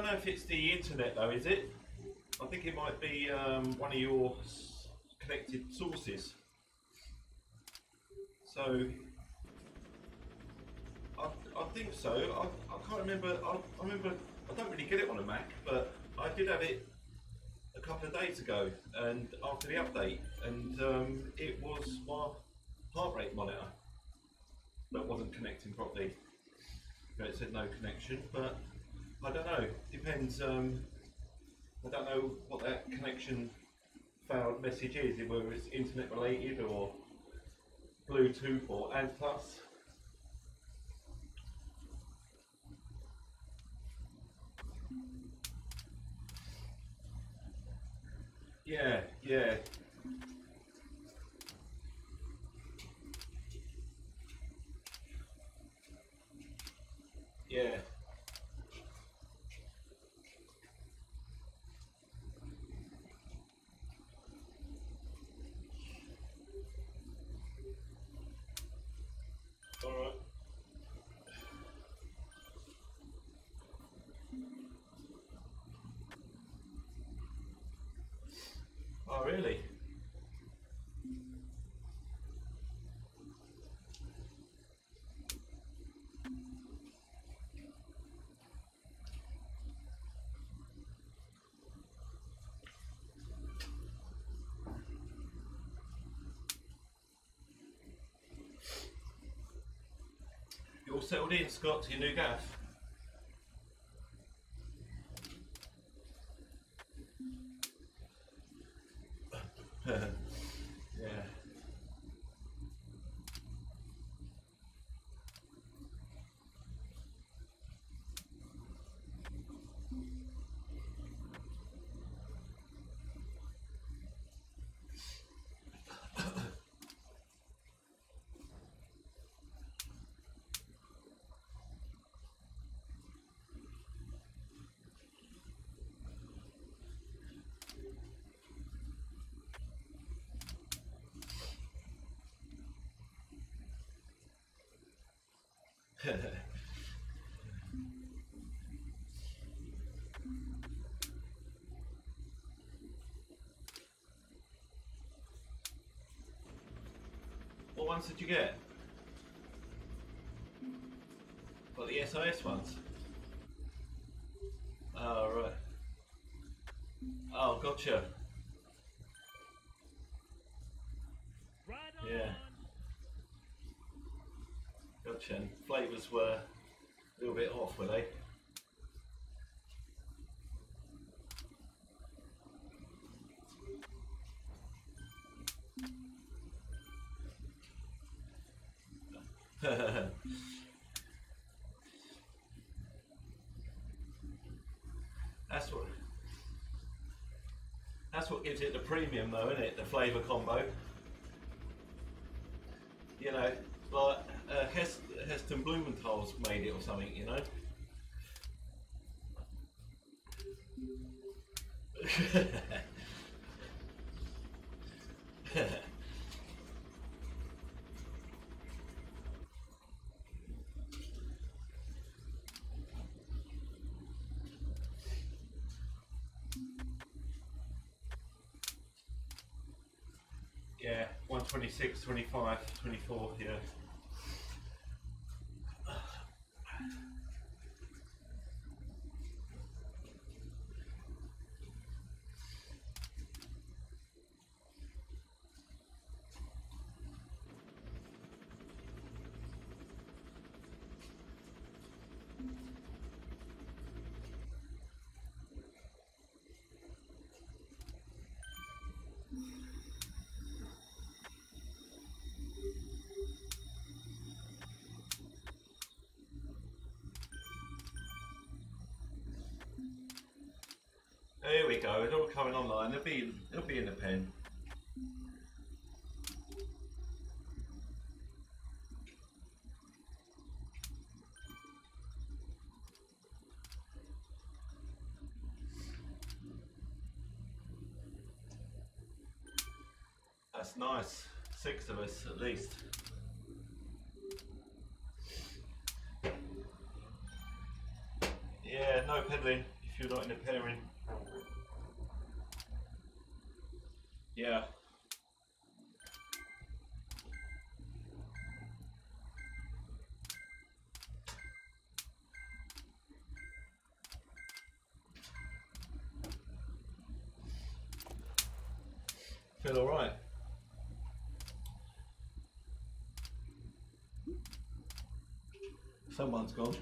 don't know if it's the internet though, is it? I think it might be um, one of your connected sources. So, I, I think so. I, I can't remember. I, I remember. I don't really get it on a Mac, but I did have it a couple of days ago, and after the update, and um, it was my heart rate monitor that wasn't connecting properly. It said no connection, but I don't know. Depends. Um, I don't know what that connection failed message is, whether it's internet related or Bluetooth or Ant Plus. Yeah. Yeah. All right. Oh, really? You all settled in, Scott, to your new gaff? yeah. what ones did you get? Got the SOS ones? Oh, right. Oh, gotcha. Right. Yeah. Gotcha. And flavours were a little bit off, were they? that's what. What gives it the premium, though, isn't it? The flavour combo. You know, like uh, Hest- Heston Blumenthal's made it or something. You know. yeah, 126, 25, 24, yeah. We go. It's all coming online. It'll be it'll be in the pen. That's nice. Six of us at least. Yeah, no pedalling. Yeah. Feel alright? Someone's gone.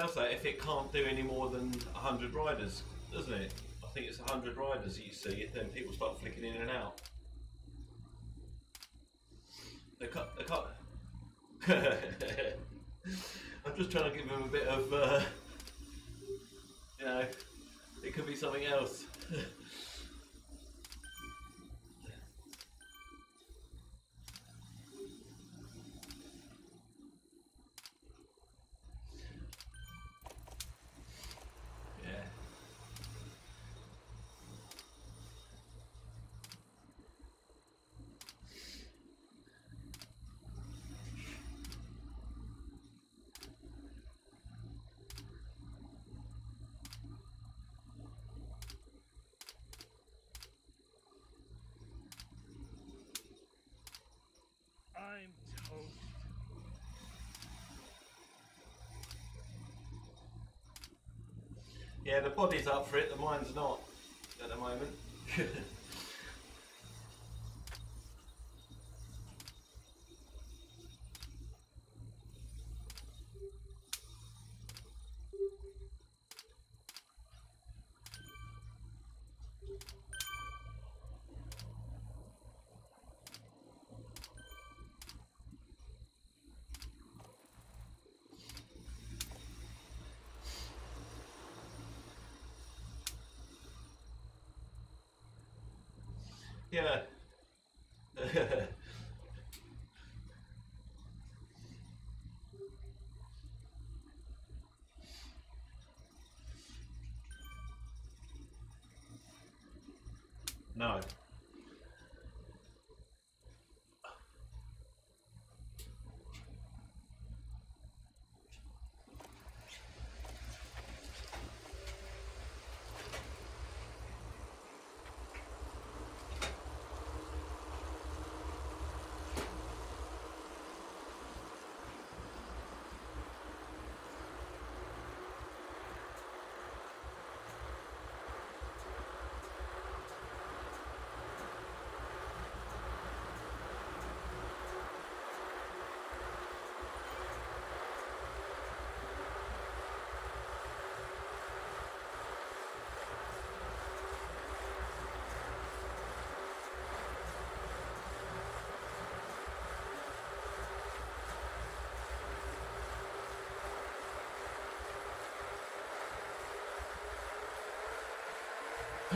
Does that if it can't do any more than 100 riders, doesn't it? I think it's 100 riders that you see, then people start flicking in and out. They cut, they cut. I'm just trying to give him a bit of, uh, you know, it could be something else. yeah. I'm toast. Yeah, the body's up for it, the mind's not at the moment. yeah.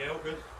Yeah, all good.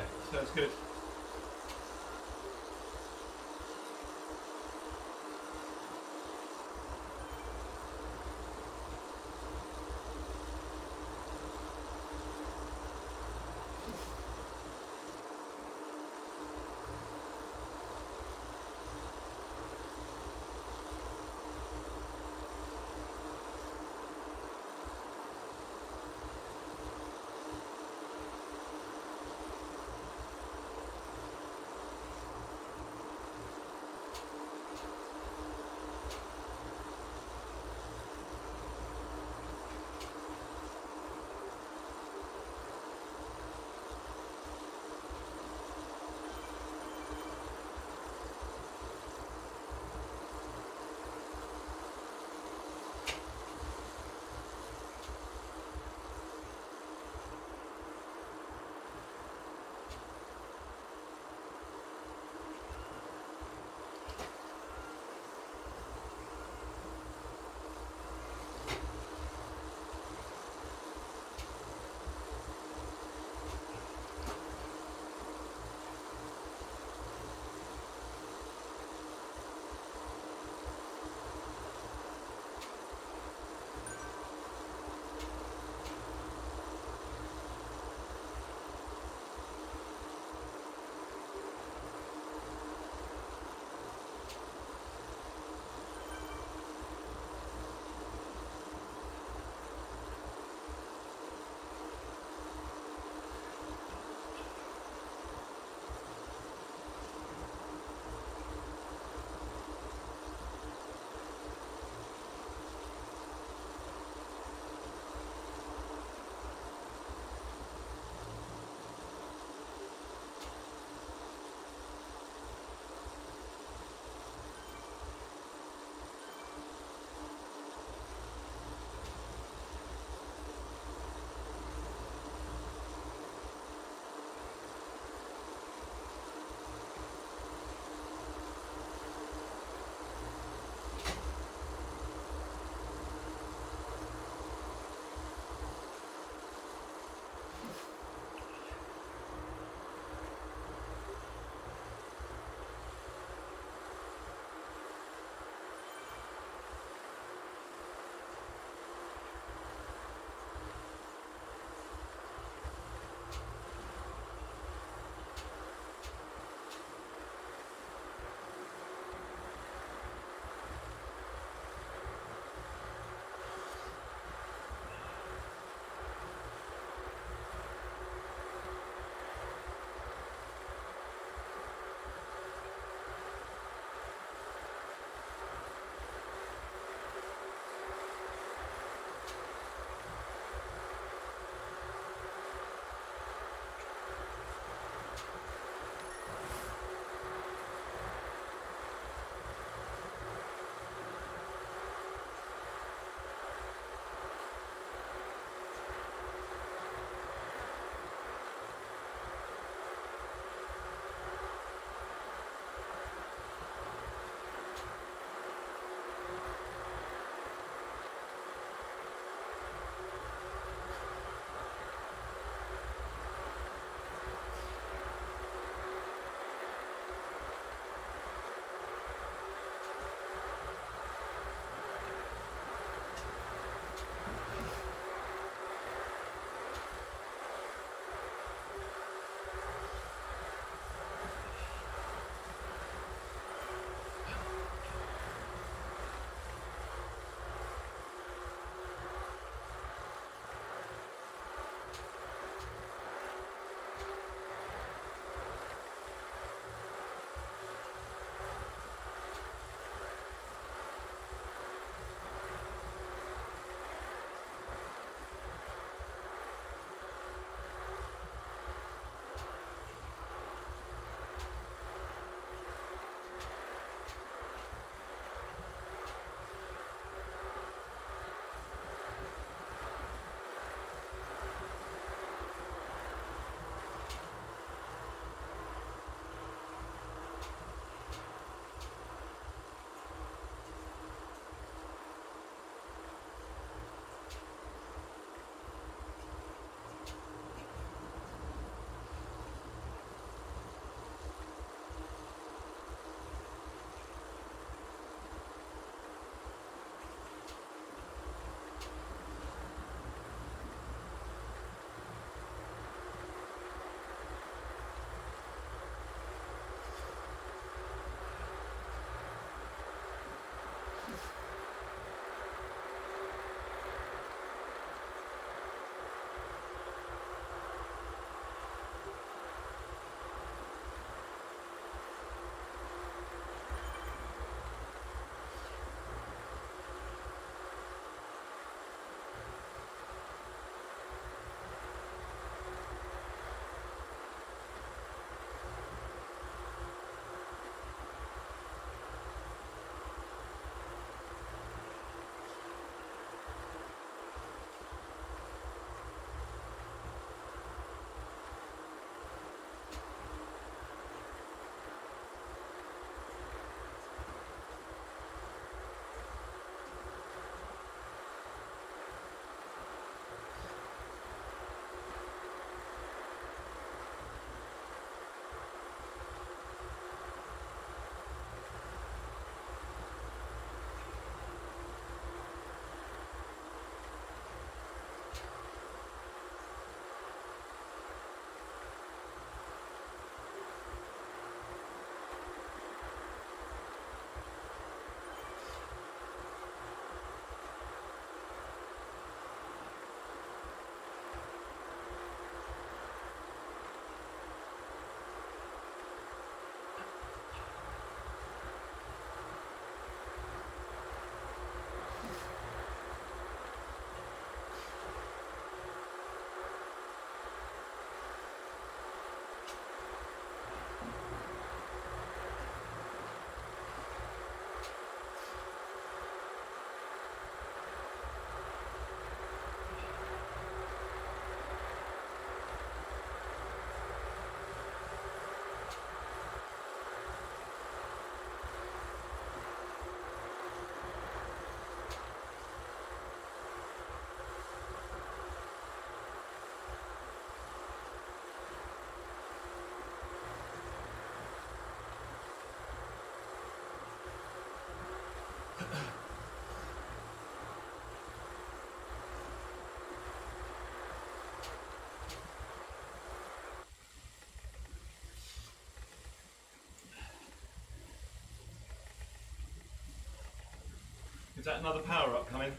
Yeah, sounds good. Is that another power up coming?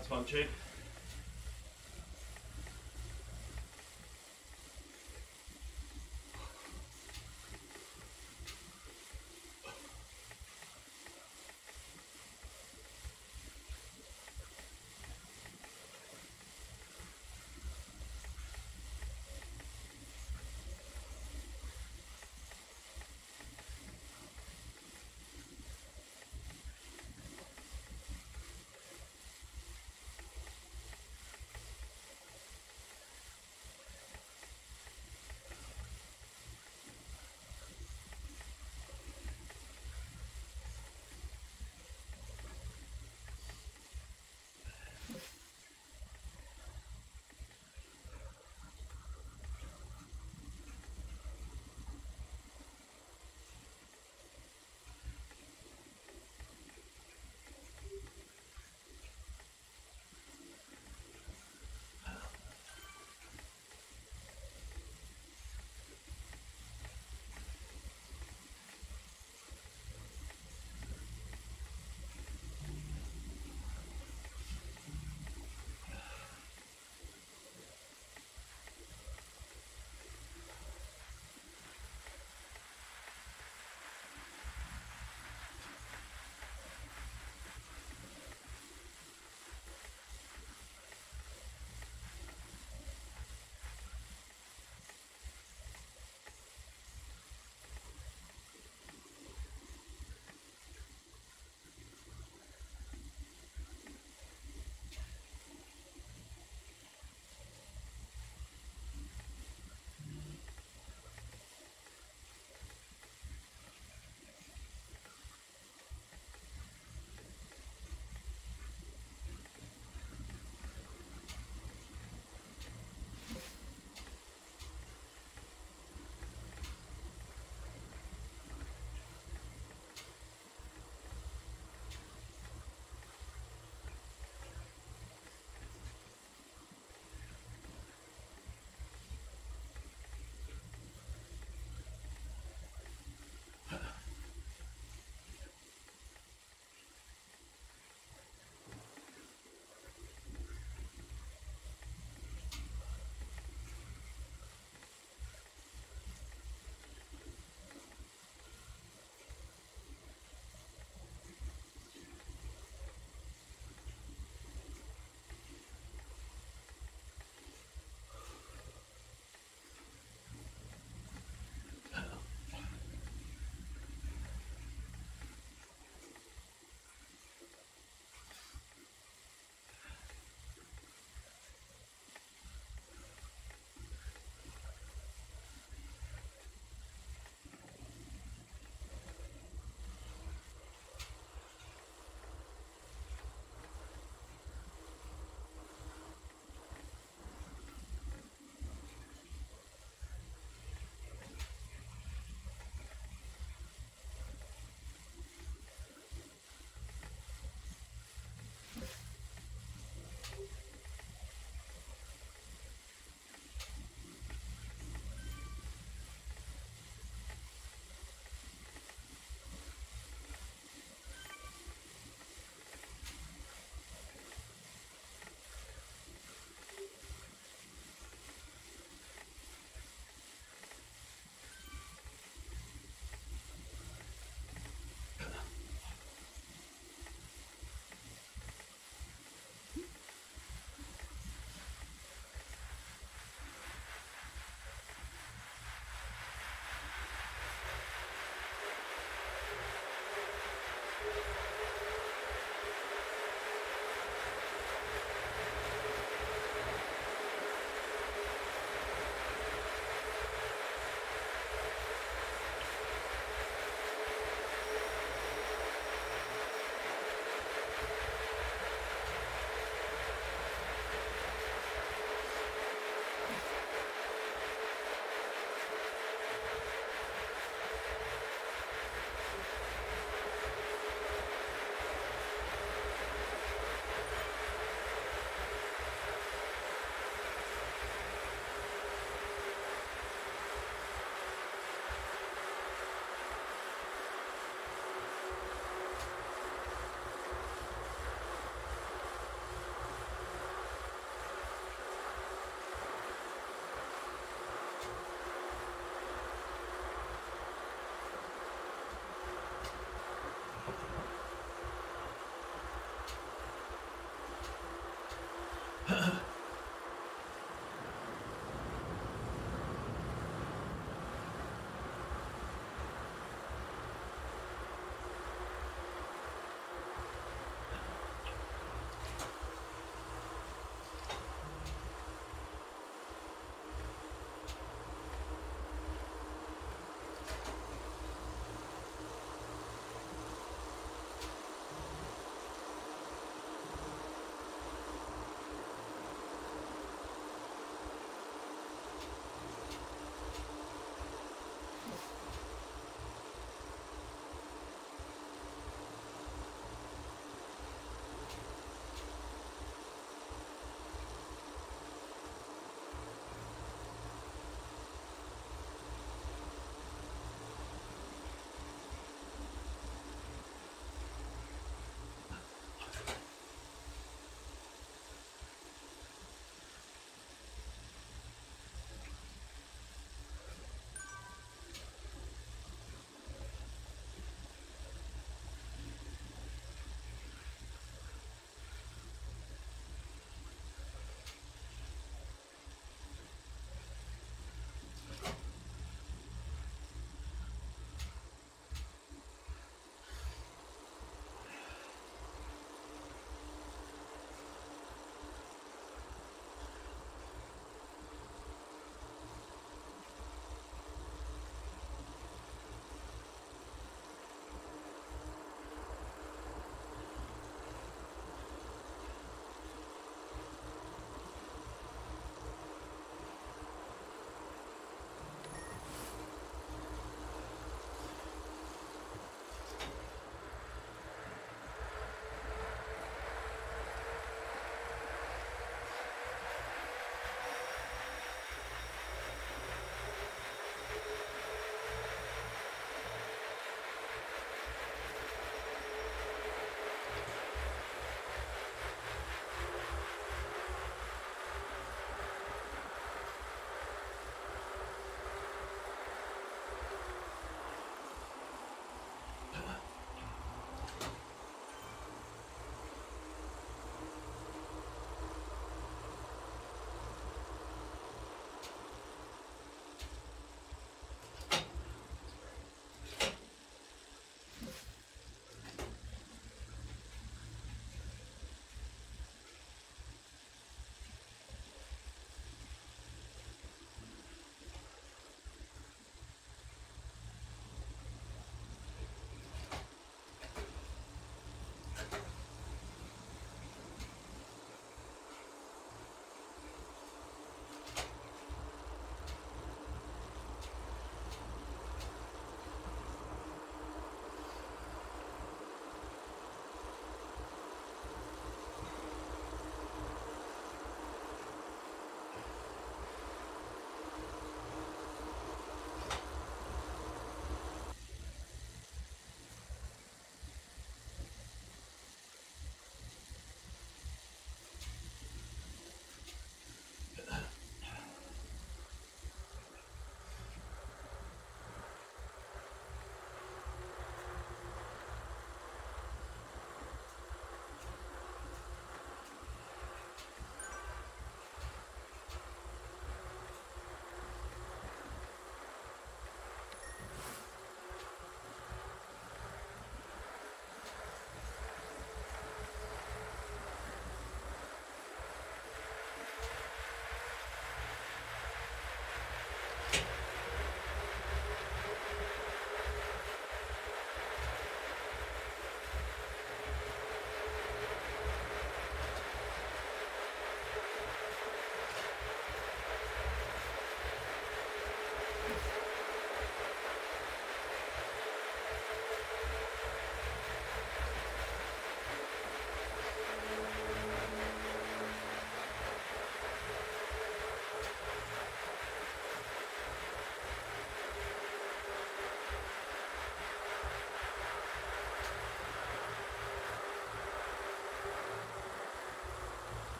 That's one, Chief.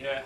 Yeah.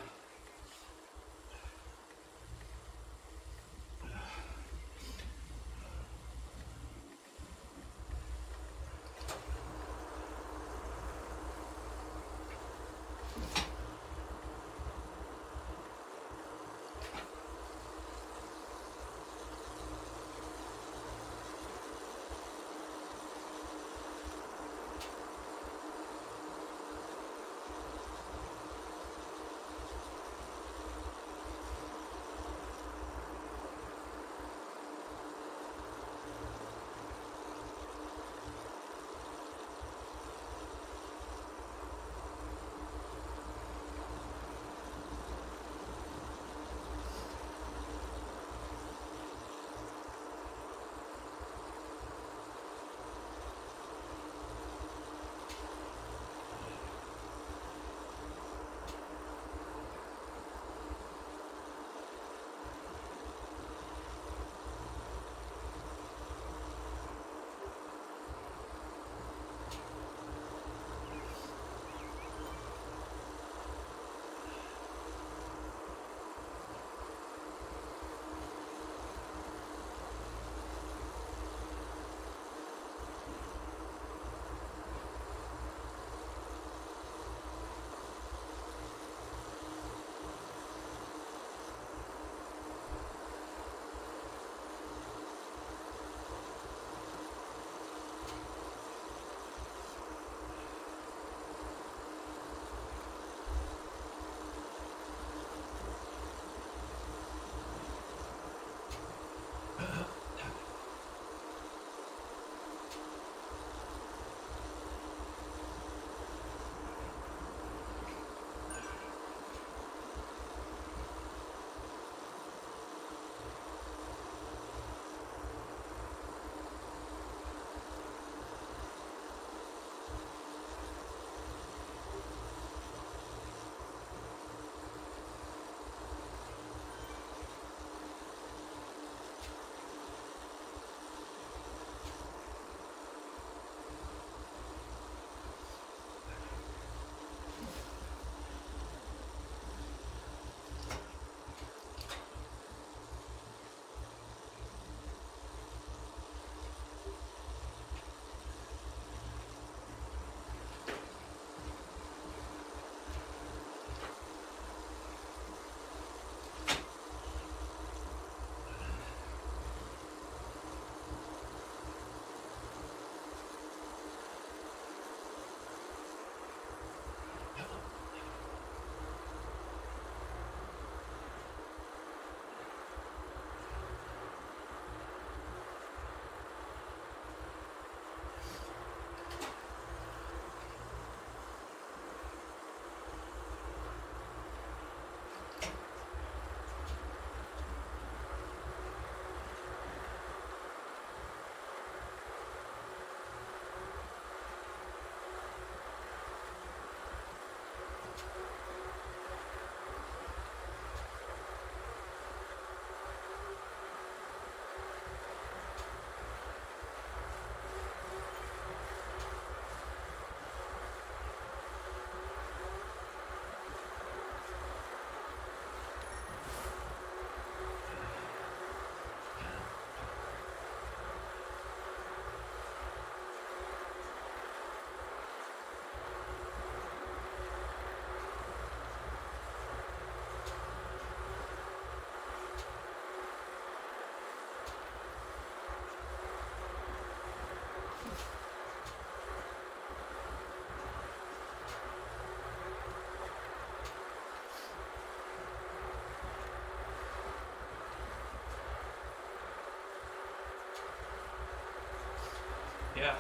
Yeah.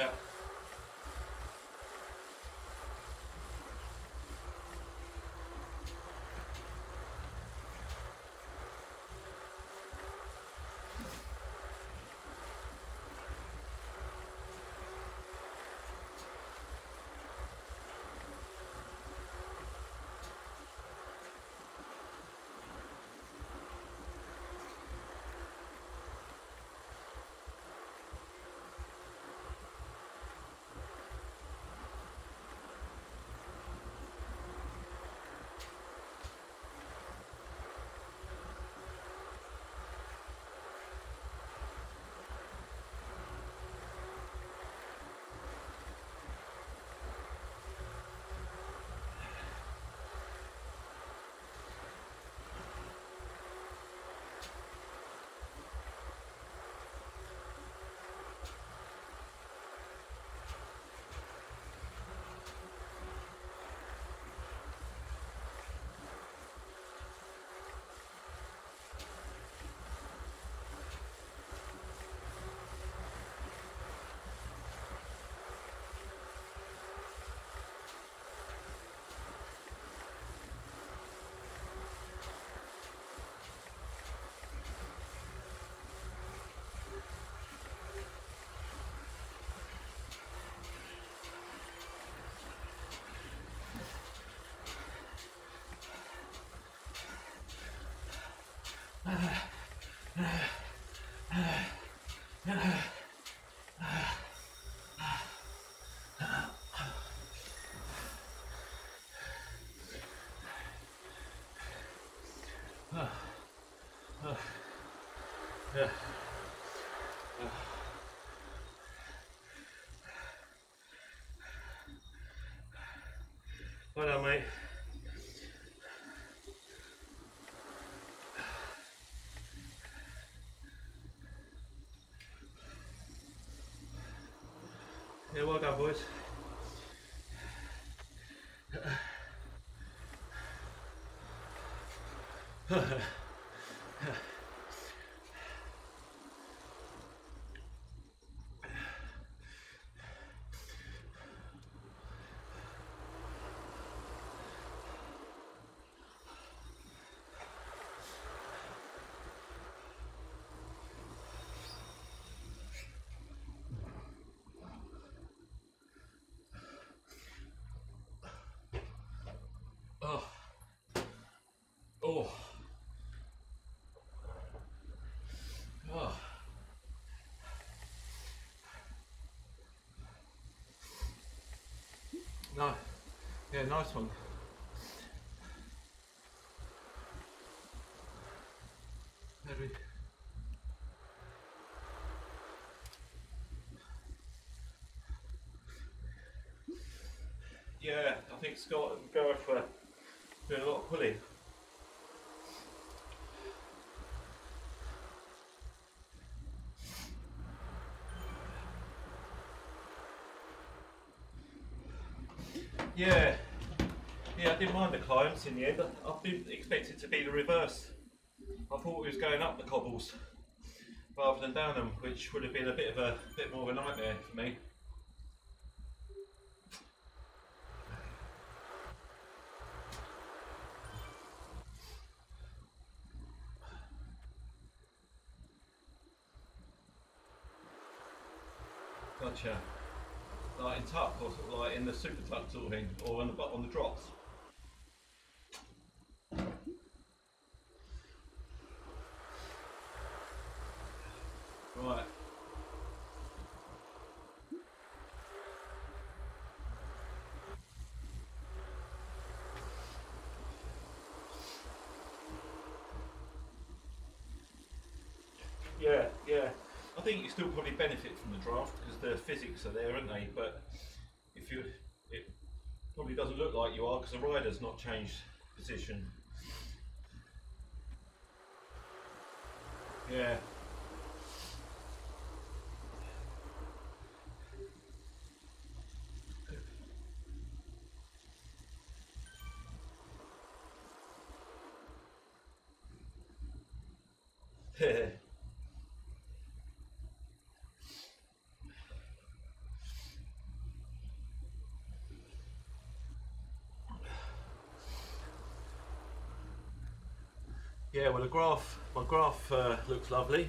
Yeah. Yeah. Well done, mate. Yeah, well done, boys. Oh. Oh. Oh. No. Yeah, nice one. Maybe. Yeah, I think Scott and Gareth were doing a lot of pulling. Yeah, yeah, I didn't mind the climbs in the end. I, didn't expect it to be the reverse. I thought it was going up the cobbles rather than down them, which would have been a bit of a bit more of a nightmare for me. Gotcha. Like in tuck or sort of like in the super tuck sort of thing, or on the on the drops. Right. Yeah, yeah. I think you still probably benefit from the draft because the physics are there, aren't they? But if you, it probably doesn't look like you are because the rider's not changed position. Yeah. Yeah, well, the graph, my graph uh, looks lovely.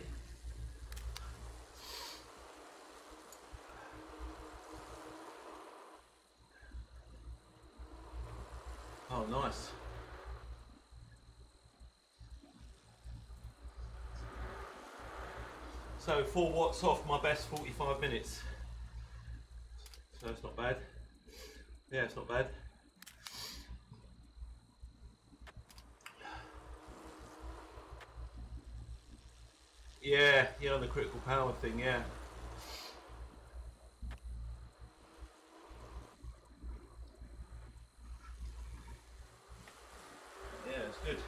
Oh, nice. So, four watts off my best 45 minutes. So, it's not bad. Yeah, it's not bad. Yeah, yeah, on the critical power thing, yeah. Yeah, it's good.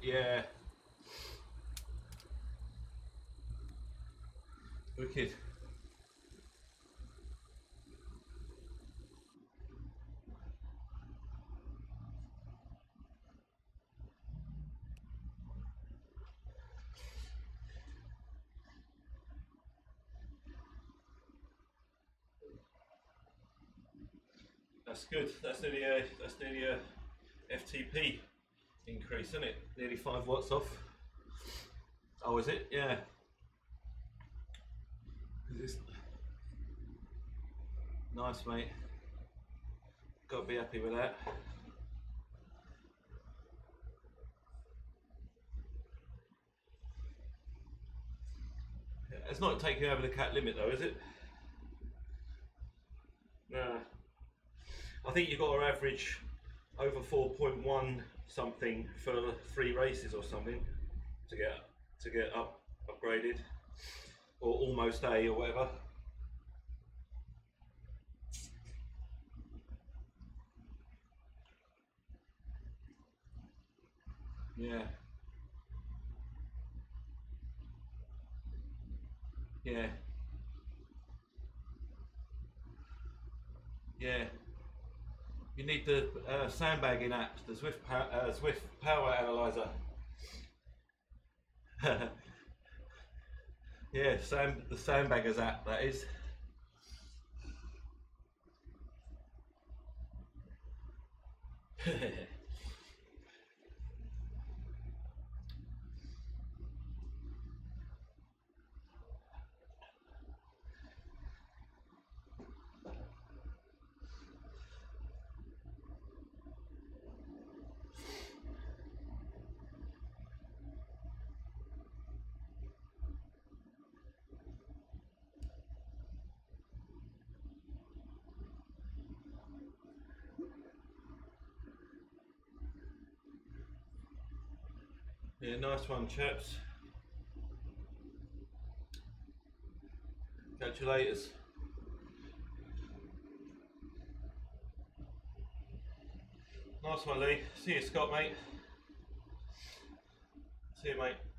Yeah. Wicked. That's good. That's nearly a that's nearly a FTP increase, isn't it? Nearly five watts off. Oh, is it? Yeah. Nice, mate. Got to be happy with that. It's not taking over the cat limit, though, is it? No. I think you've got to average over 4.1 something for three races or something to get to get up upgraded or almost A or whatever. Yeah. Yeah. Yeah. You need the uh, sandbagging app, the Zwift, uh, Zwift Power Analyzer. yeah, sand, the Sandbaggers app, that is. Yeah, nice one, chaps. Catch you later. Nice one, Lee. See you, Scott, mate. See you, mate.